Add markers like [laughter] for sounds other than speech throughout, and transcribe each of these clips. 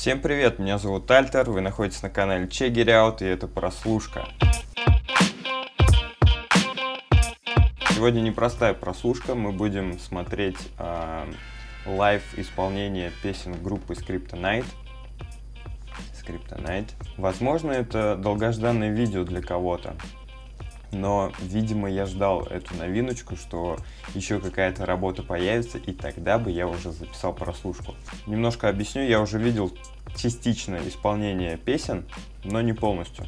Всем привет, меня зовут Альтер, вы находитесь на канале Out, и это прослушка. Сегодня непростая прослушка, мы будем смотреть э, live исполнение песен группы Scriptonite. Scriptonite. Возможно, это долгожданное видео для кого-то, но, видимо, я ждал эту новиночку, что еще какая-то работа появится, и тогда бы я уже записал прослушку. Немножко объясню, я уже видел частичное исполнение песен, но не полностью.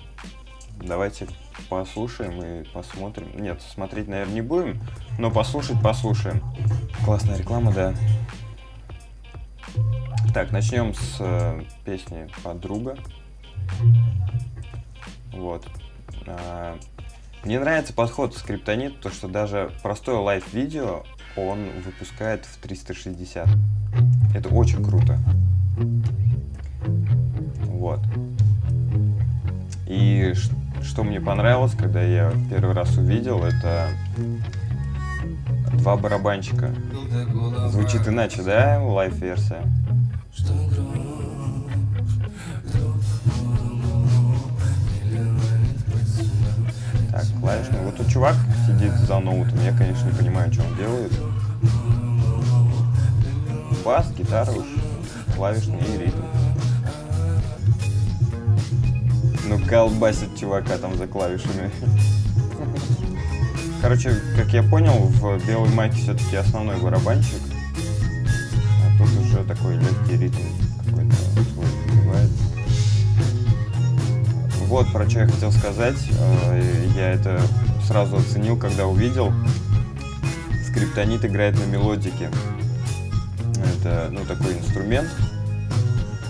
Давайте послушаем и посмотрим. Нет, смотреть, наверное, не будем, но послушать послушаем. Классная реклама, да. Так, начнем с э, песни «Подруга». Вот. Мне нравится подход скриптонит, то что даже простое лайв-видео он выпускает в 360. Это очень круто. Вот. И что мне понравилось, когда я первый раз увидел, это два барабанчика. Звучит иначе, да, лайв-версия? Вот тут чувак сидит за ноутом, я, конечно, не понимаю, что он делает. Бас, гитара уж, клавишный и ритм. Ну, колбасит чувака там за клавишами. Короче, как я понял, в белой майке все-таки основной барабанчик. А тут уже такой легкий ритм какой-то свой вбивается. Вот про что я хотел сказать. Э, я это сразу оценил, когда увидел. Скриптонит играет на мелодике. Это, ну, такой инструмент.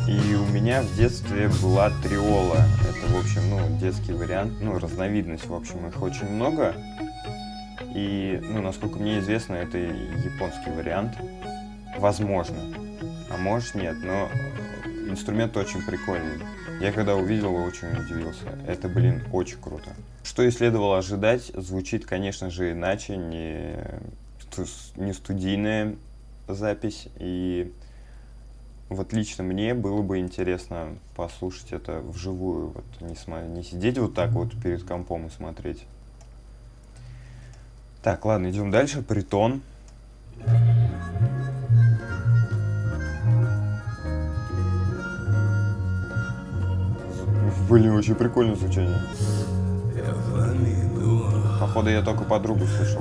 И у меня в детстве была триола. Это, в общем, ну, детский вариант, ну, разновидность, в общем, их очень много. И, ну, насколько мне известно, это японский вариант. Возможно. А может нет, но инструмент очень прикольный. Я когда увидел, очень удивился. Это, блин, очень круто. Что и следовало ожидать, звучит, конечно же, иначе, не, не студийная запись. И вот лично мне было бы интересно послушать это вживую, вот не, см... не сидеть вот так вот перед компом и смотреть. Так, ладно, идем дальше. Притон. Блин, очень прикольное звучание. Походу я только подругу слышал.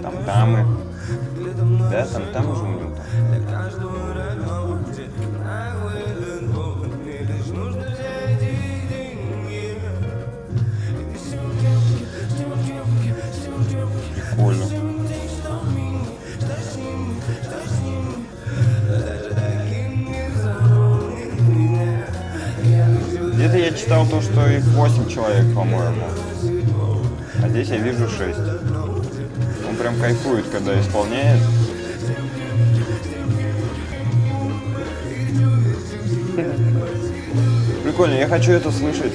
Там тамы. Да, там там уже у него. Читал то, что их 8 человек, по-моему. А здесь я вижу 6. Он прям кайфует, когда исполняет. Прикольно, я хочу это слышать.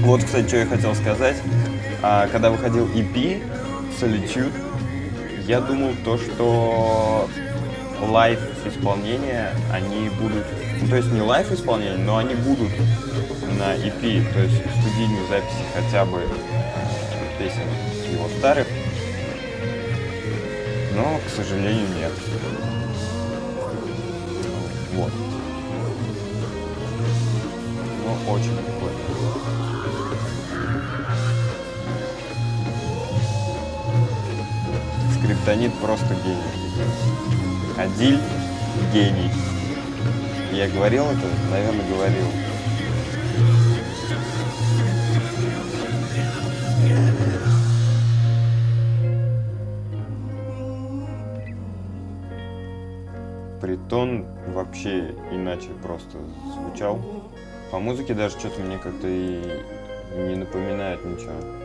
Вот, кстати, что я хотел сказать. А, когда выходил EP Solitude, я думал то, что live исполнения, они будут ну, то есть не live исполнение, но они будут на EP, то есть студийные записи хотя бы э, песен его старых. Но, к сожалению, нет. Вот. Но очень прикольно. Скриптонит просто гений. Адиль гений. Я говорил это? Наверное, говорил. Притон вообще иначе просто звучал. По музыке даже что-то мне как-то и не напоминает ничего.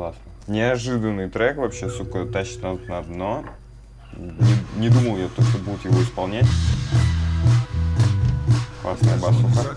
Классно. Неожиданный трек вообще, сука, тащит на, на дно. Не, не думал я, то, что будут его исполнять. Классная басуха.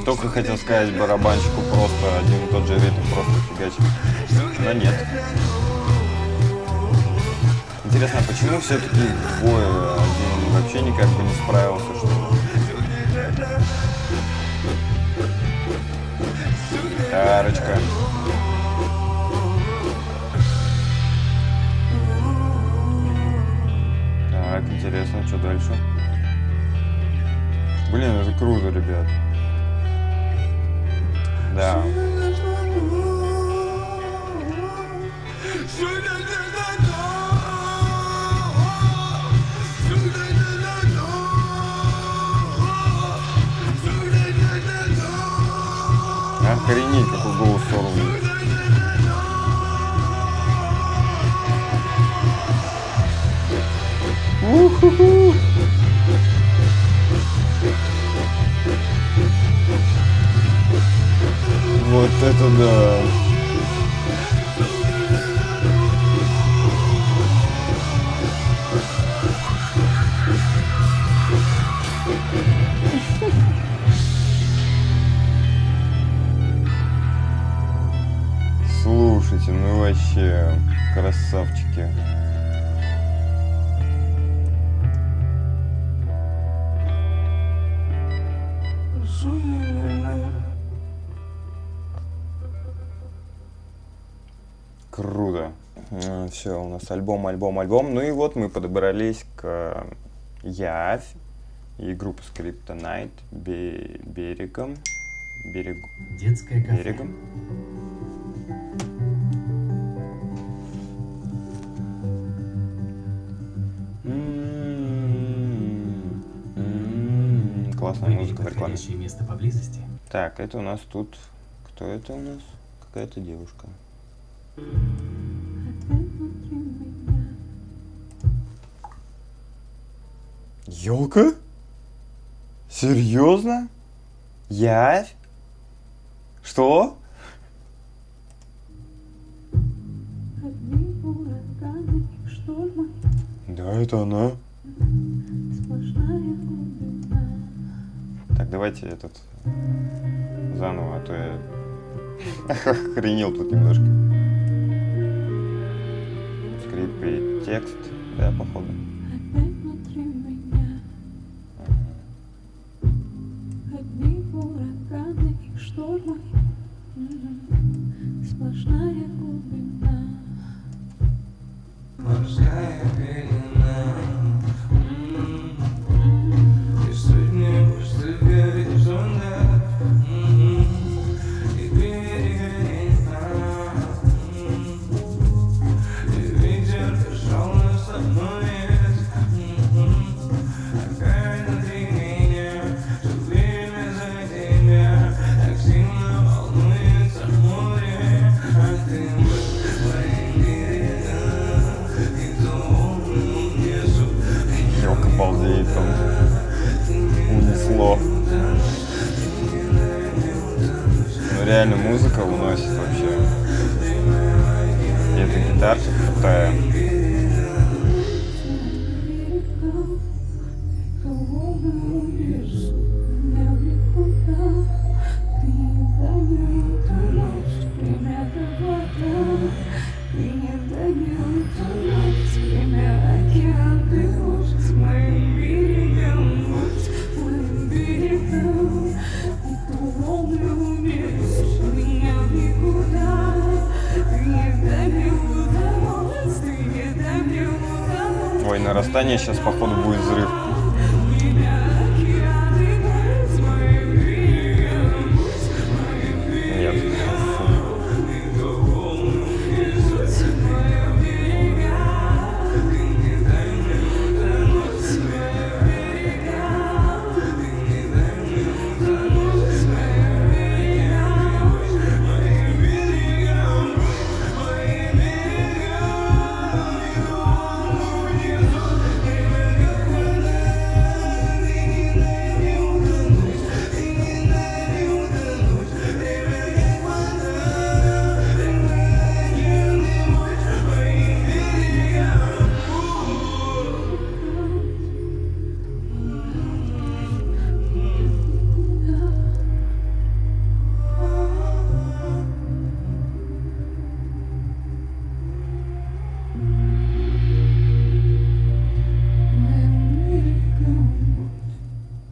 Просто хотел сказать барабанщику просто один и тот же ритм просто фигачить. Но нет. Интересно, а почему все-таки двое, один вообще никак бы не справился, что ли? Гитарочка. Так, интересно, что дальше? Блин, это круто, ребят. Охренеть, какой голос сорванный. У-ху-ху. Вот это да. Круто. Все, у нас альбом, альбом, альбом. Ну и вот мы подобрались к Явь и группа Скриптонайт Бе- берегом. Берег... Детское кафе. Берегом. Классная Выбери музыка в рекламе. место поблизости. Так, это у нас тут... Кто это у нас? Какая-то девушка. Елка? Серьезно? Явь? Что? Да, это она. Так, давайте этот заново, а то я [laughs] охренел тут немножко. Скрип и текст, да, походу. Опять внутри меня. Одни ураганы и штормы, М, сплошная глубина. Морская пелена И эта Нарастание сейчас походу будет взрыв.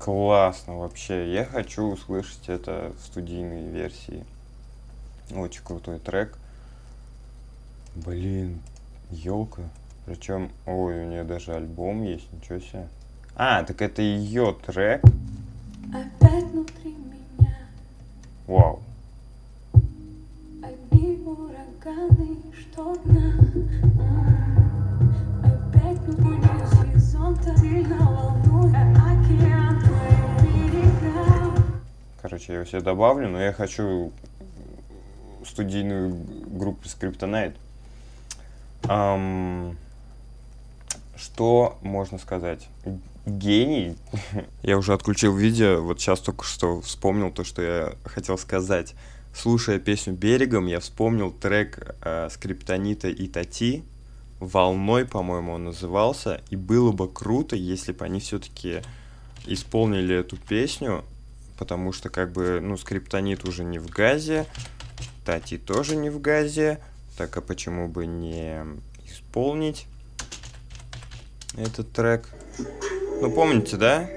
Классно вообще. Я хочу услышать это в студийной версии. Очень крутой трек. Блин, елка. Причем, ой, у нее даже альбом есть, ничего себе. А, так это ее трек. Опять внутри меня Вау. Одни ураганы, что дна я себе добавлю, но я хочу студийную группу Scriptonite. Ам, что можно сказать? Гений. [laughs] Я уже отключил видео, вот сейчас только что вспомнил то, что я хотел сказать. Слушая песню «Берегом», я вспомнил трек э, Скриптонита и Тати. «Волной», по-моему, он назывался. И было бы круто, если бы они все-таки исполнили эту песню, потому что как бы, ну, Скриптонит уже не в газе, Тати тоже не в газе, так а почему бы не исполнить этот трек? Ну, помните, да?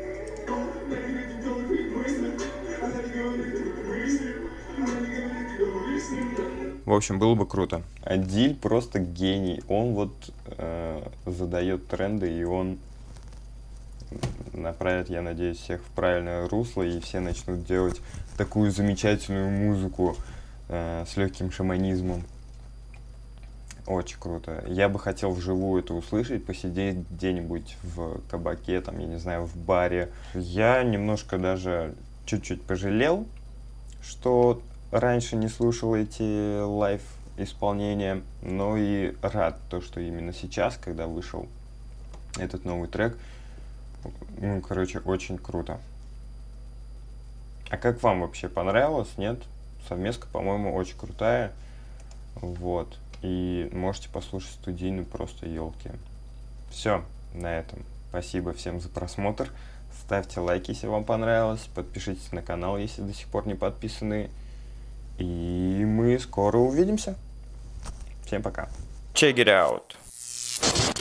В общем, было бы круто. Адиль просто гений. Он вот э, задает тренды, и он направит, я надеюсь, всех в правильное русло, и все начнут делать такую замечательную музыку э, с легким шаманизмом. Очень круто. Я бы хотел вживую это услышать, посидеть где-нибудь в кабаке, там, я не знаю, в баре. Я немножко даже чуть-чуть пожалел, что раньше не слушал эти live исполнения, но и рад то, что именно сейчас, когда вышел этот новый трек, ну, короче, очень круто. А как вам вообще понравилось? Нет? Совместка, по-моему, очень крутая. Вот. И можете послушать студийную просто елки. Все на этом. Спасибо всем за просмотр. Ставьте лайки, если вам понравилось. Подпишитесь на канал, если до сих пор не подписаны. И мы скоро увидимся. Всем пока. Check it out.